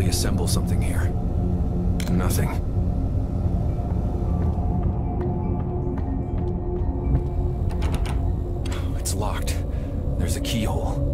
possibly assemble something here? Nothing. It's locked. There's a keyhole.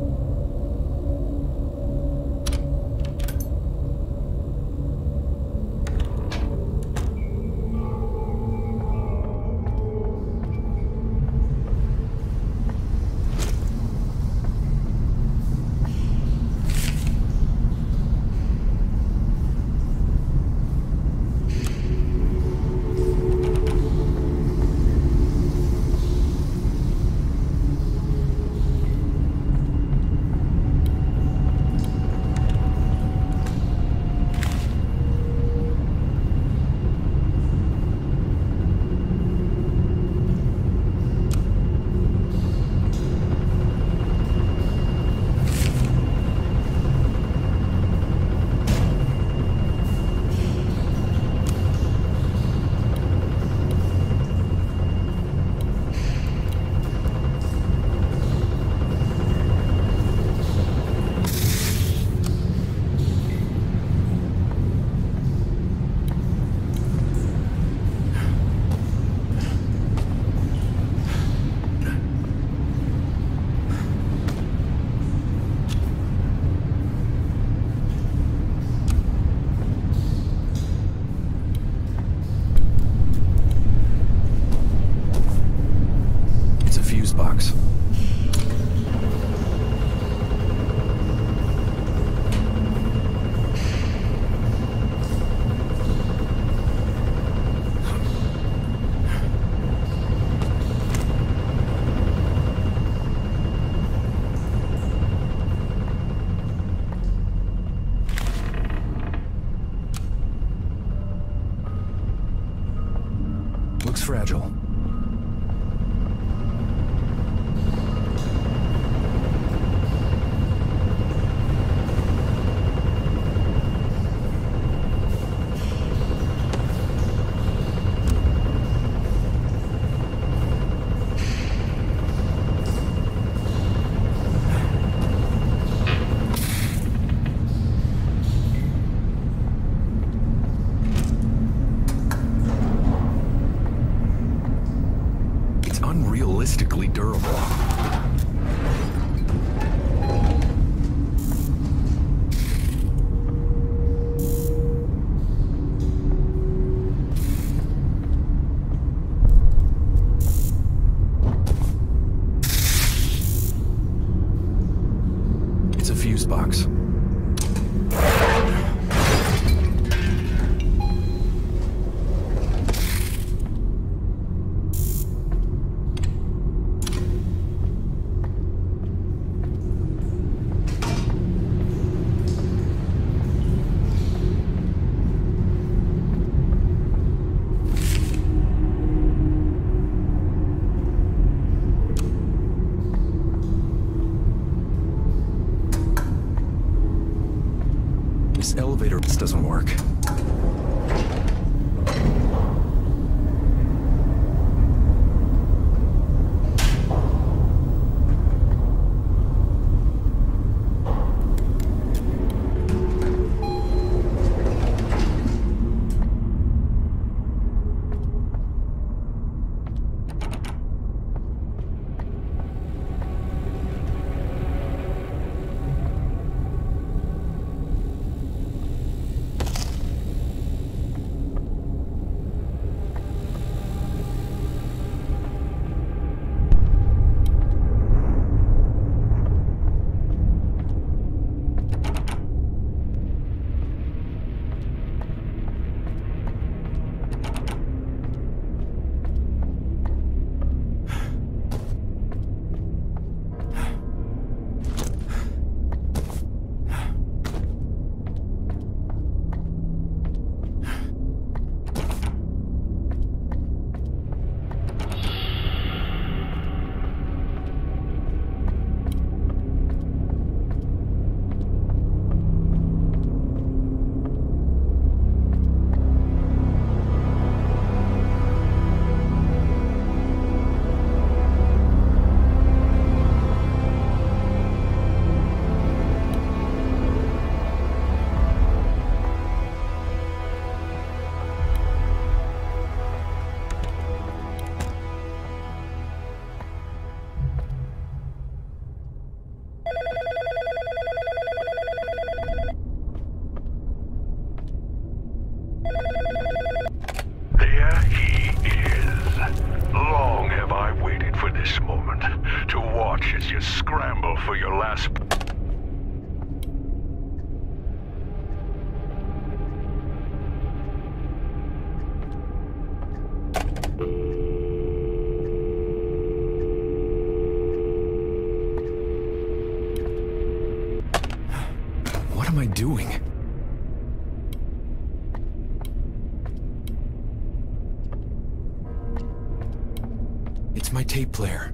Tape player.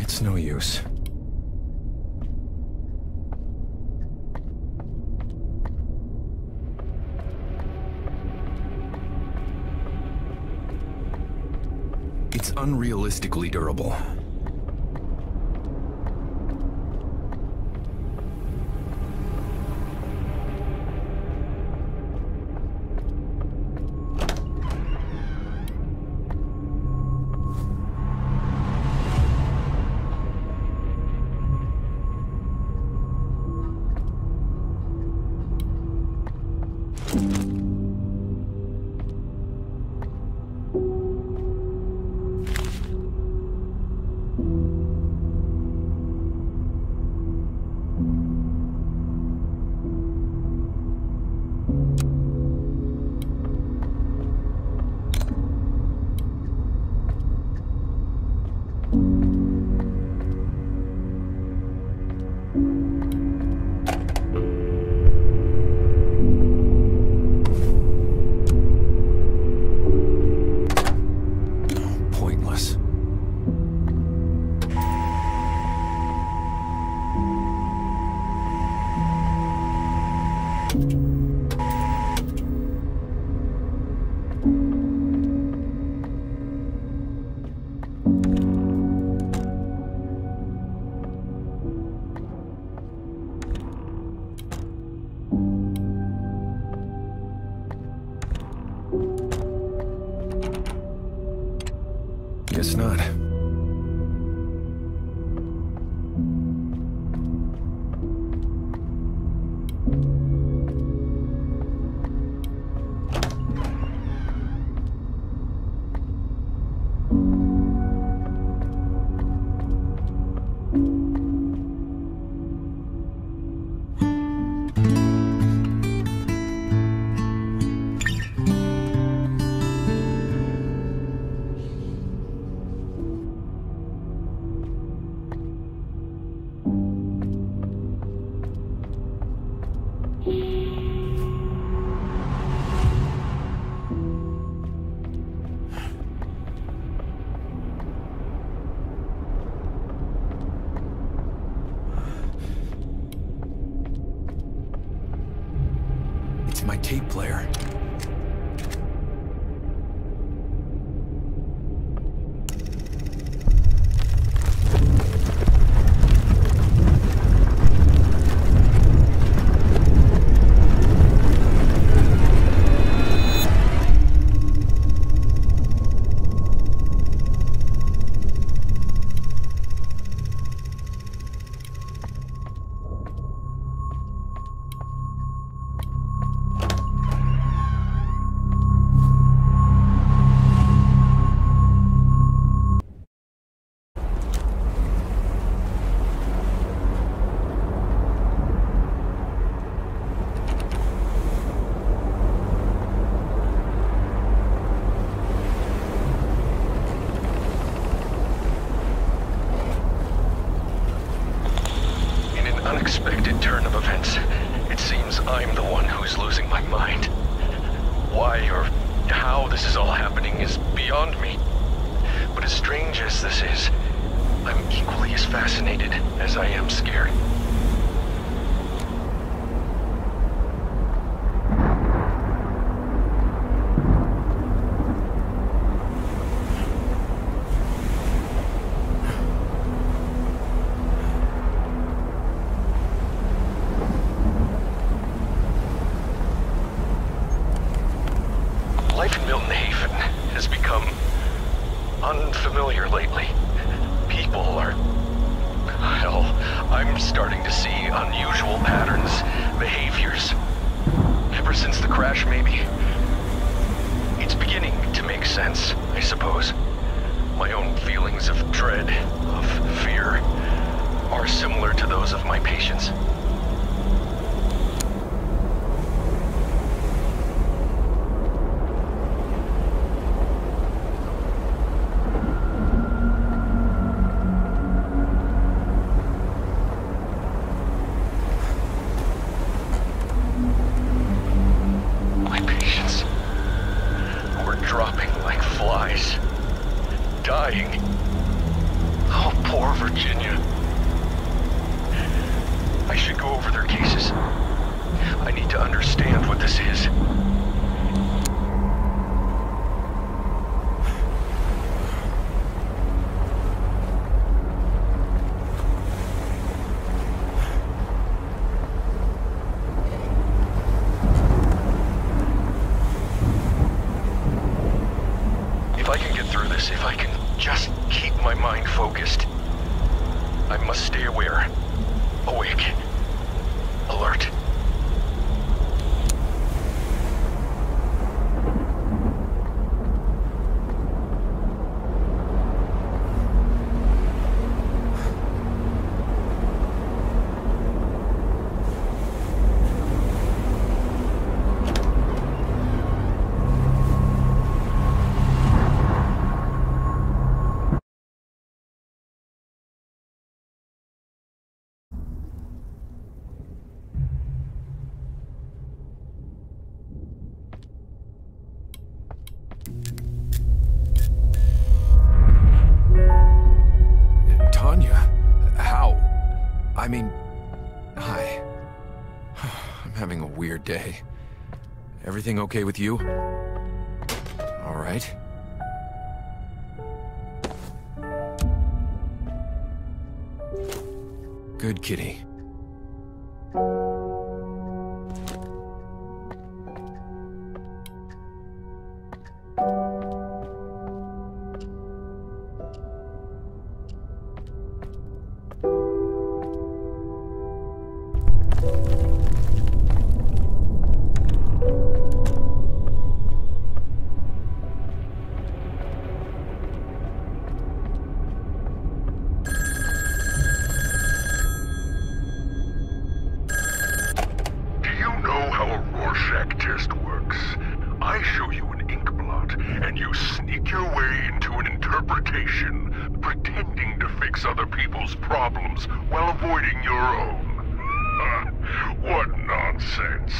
It's no use. It's unrealistically durable. Guess not. must stay aware. Awake. Alert. Everything okay with you? All right. Good kitty. and you sneak your way into an interpretation, pretending to fix other people's problems while avoiding your own. what nonsense.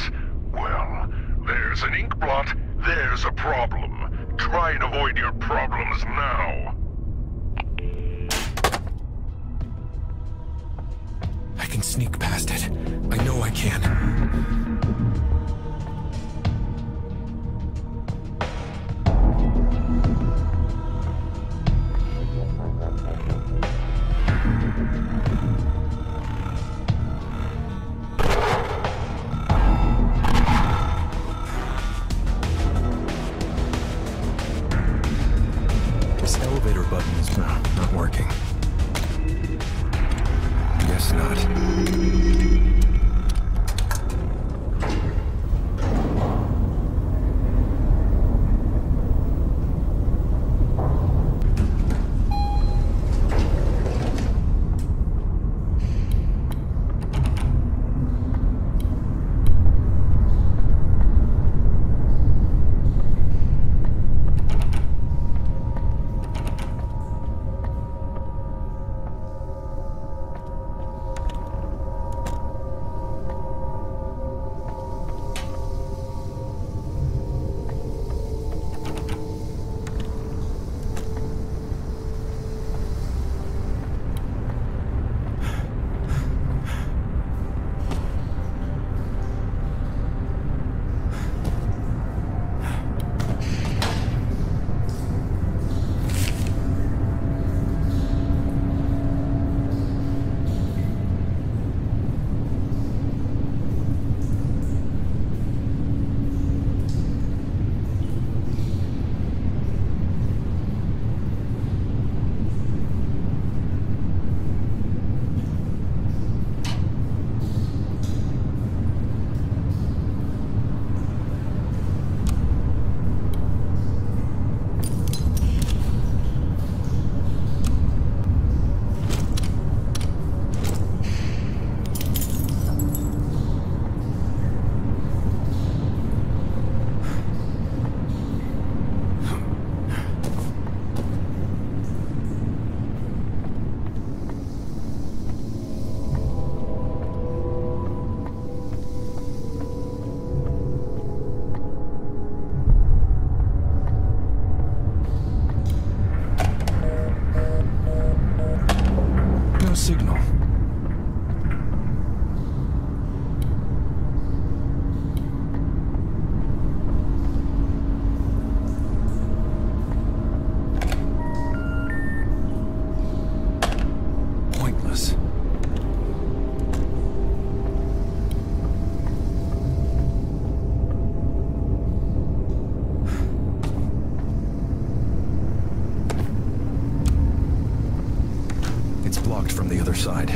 Well, there's an ink blot, there's a problem. Try and avoid your problems now. I can sneak past it. I know I can. It's blocked from the other side.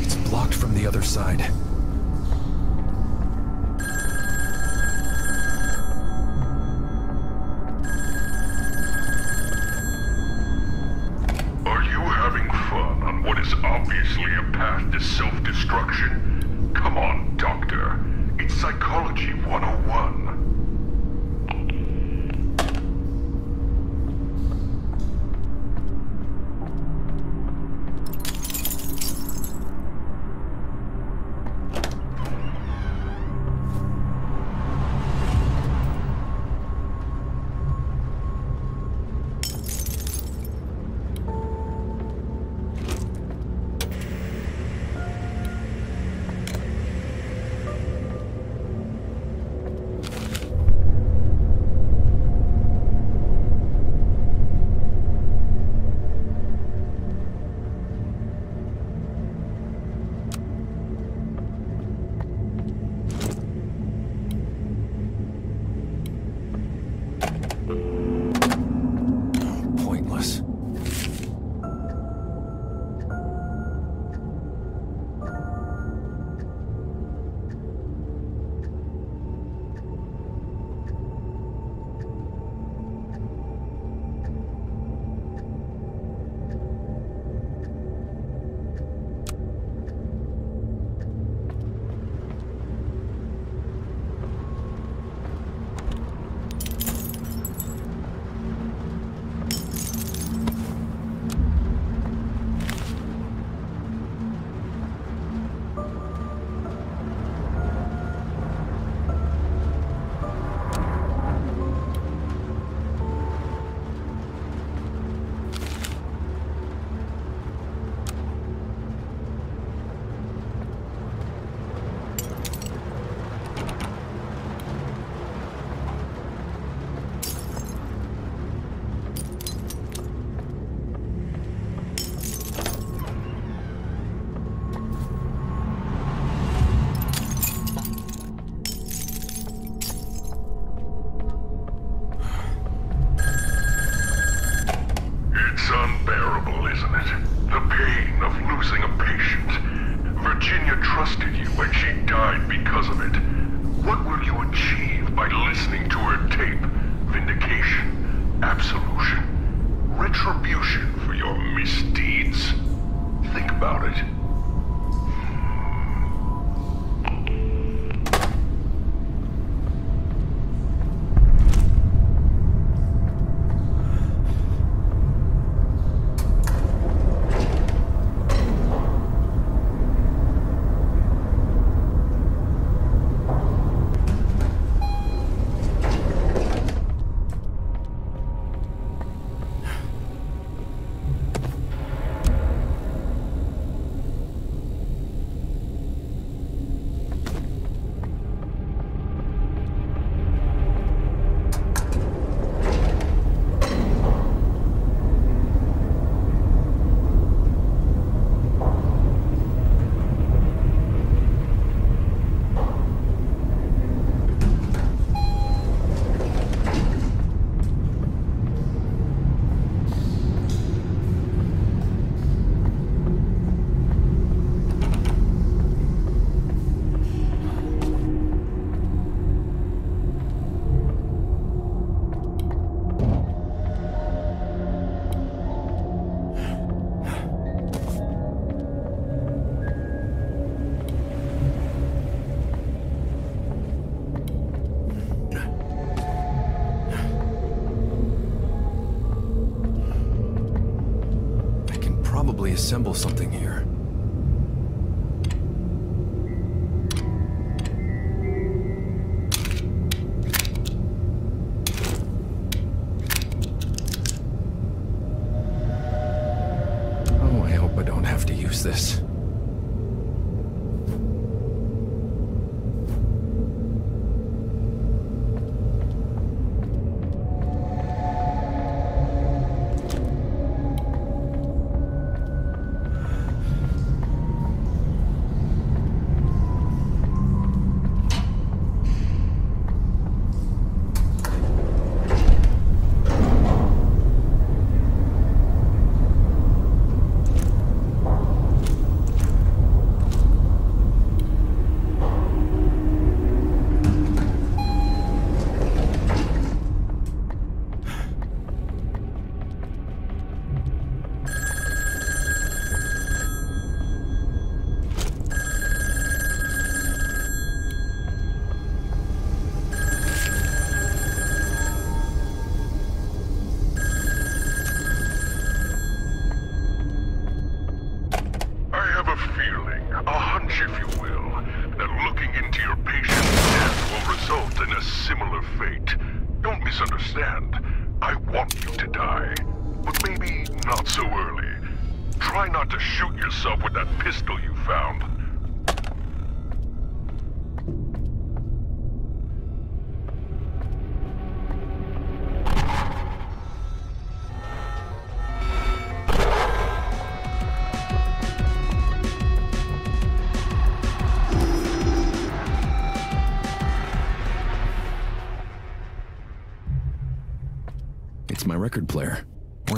It's blocked from the other side.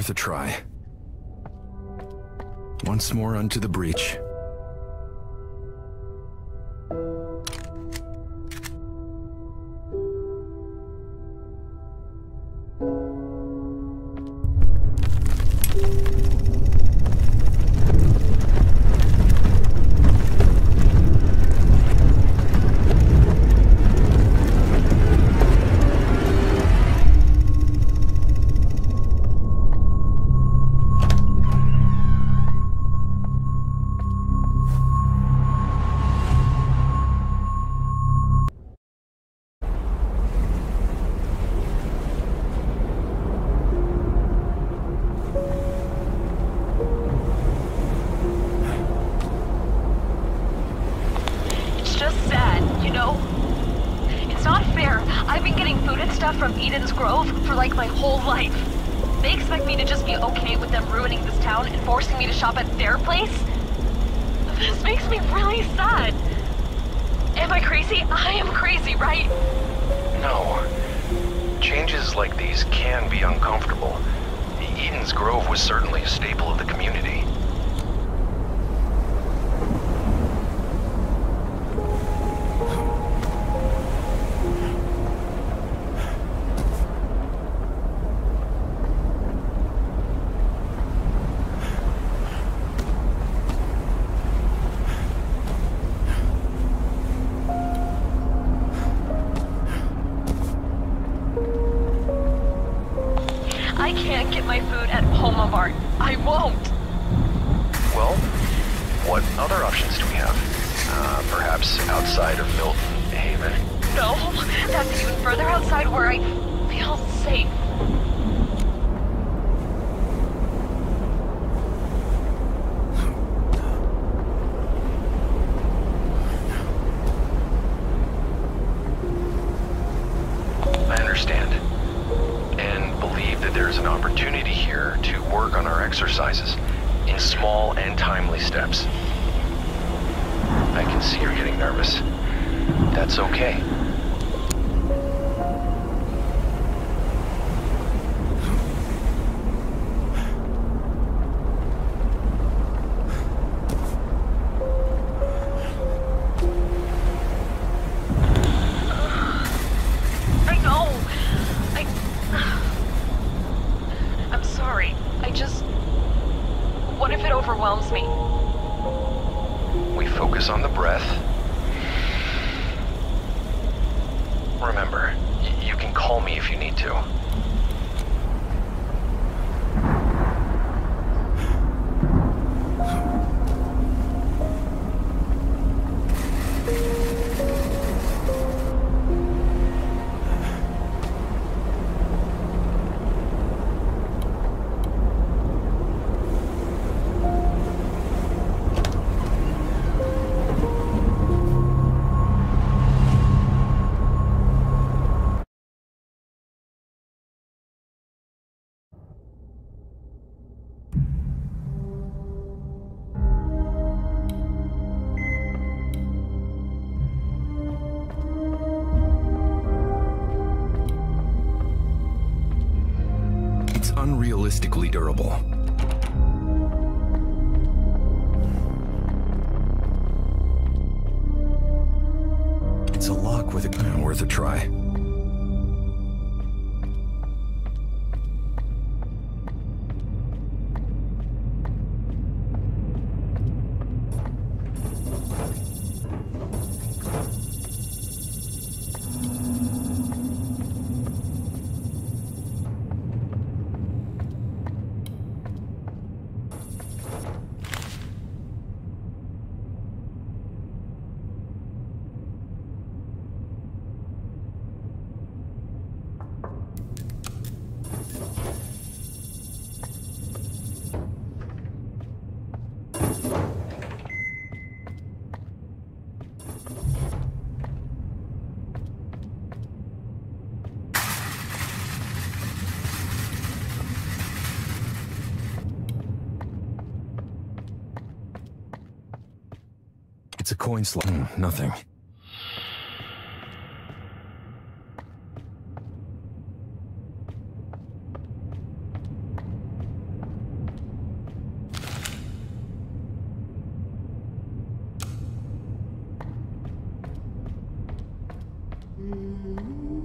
worth a try. Once more unto the breach. Uh, perhaps outside of Milton Haven. No, that's even further outside where I feel safe. durable. Coin slot. Mm, nothing. Sharp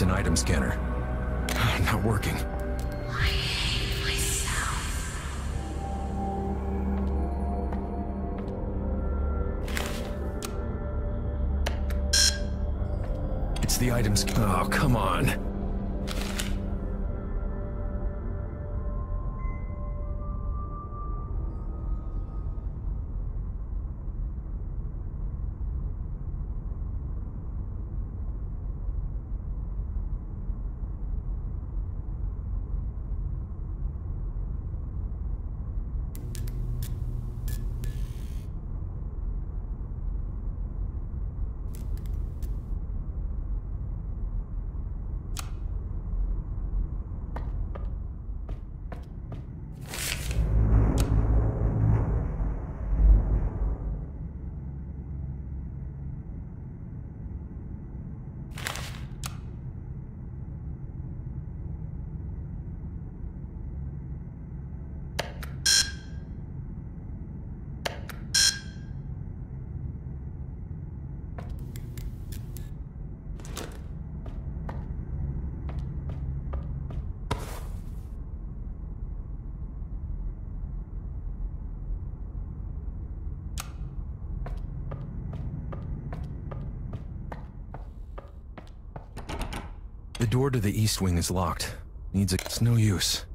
It's an item scanner. Not working. It's the items. Oh, come on. Door to the east wing is locked. Needs a... It's no use.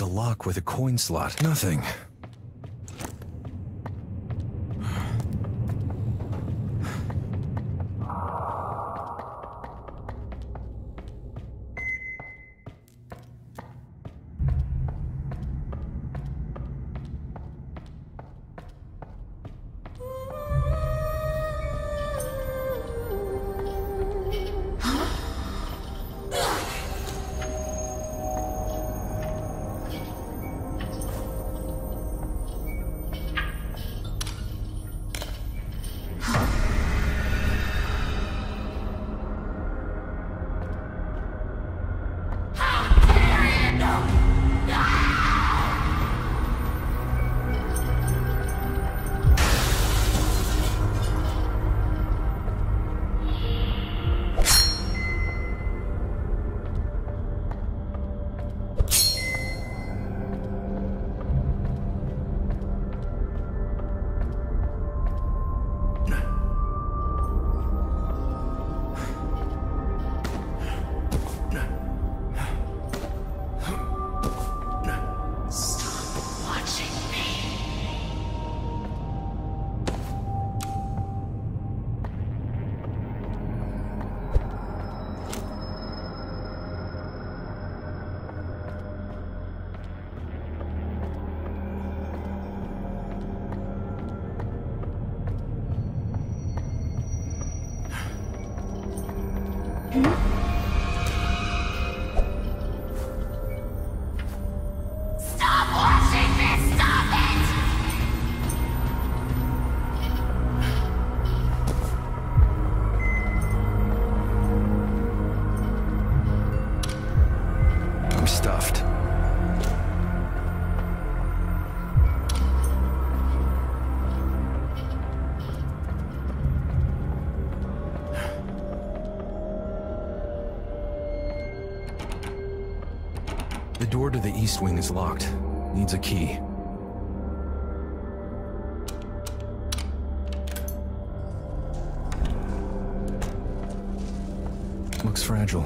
A lock with a coin slot. Nothing. East wing is locked. Needs a key. Looks fragile.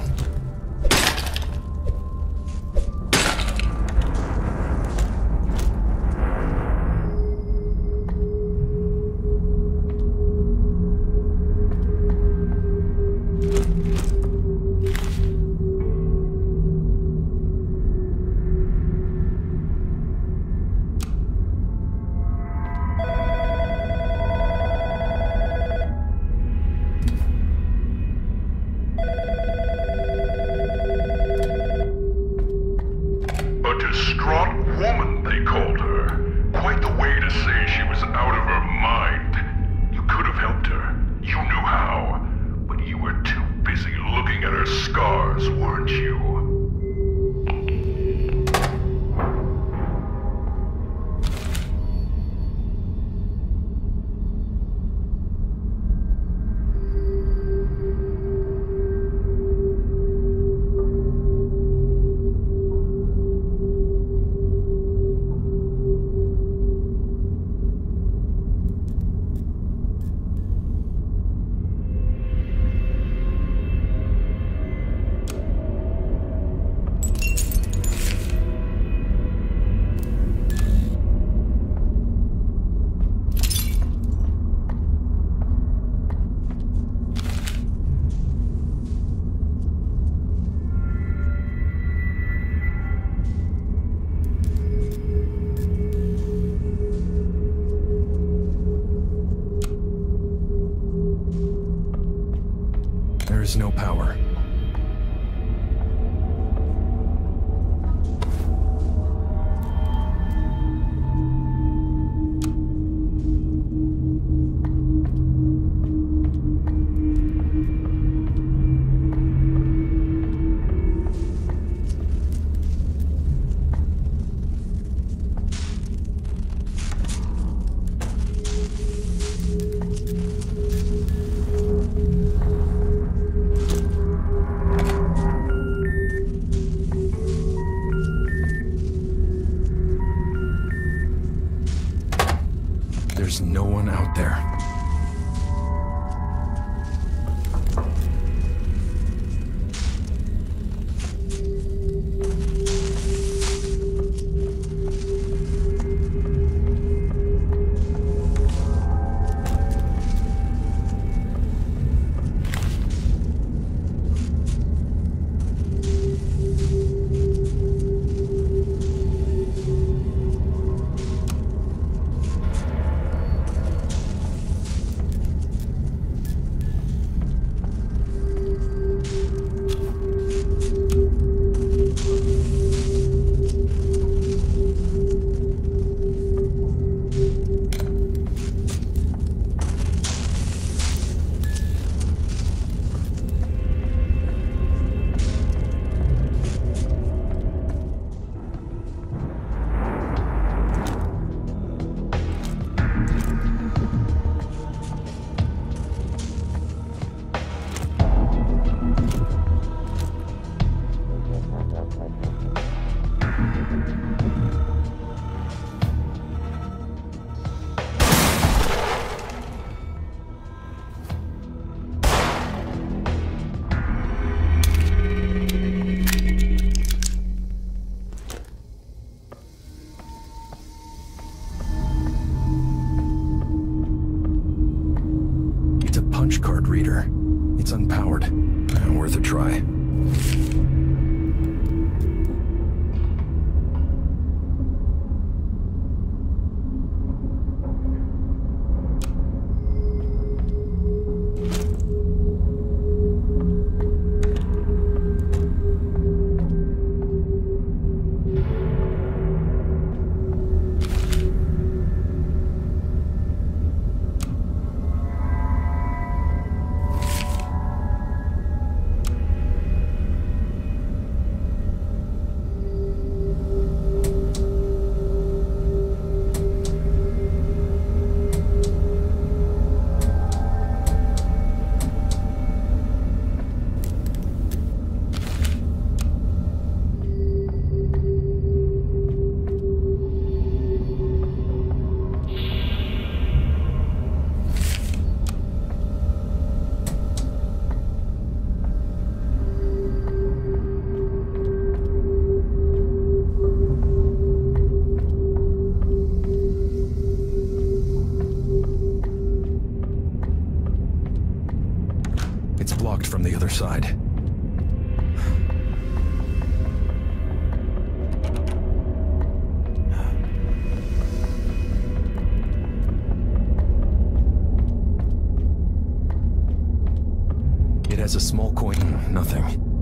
Small coin. Nothing.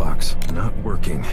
Box. Not working.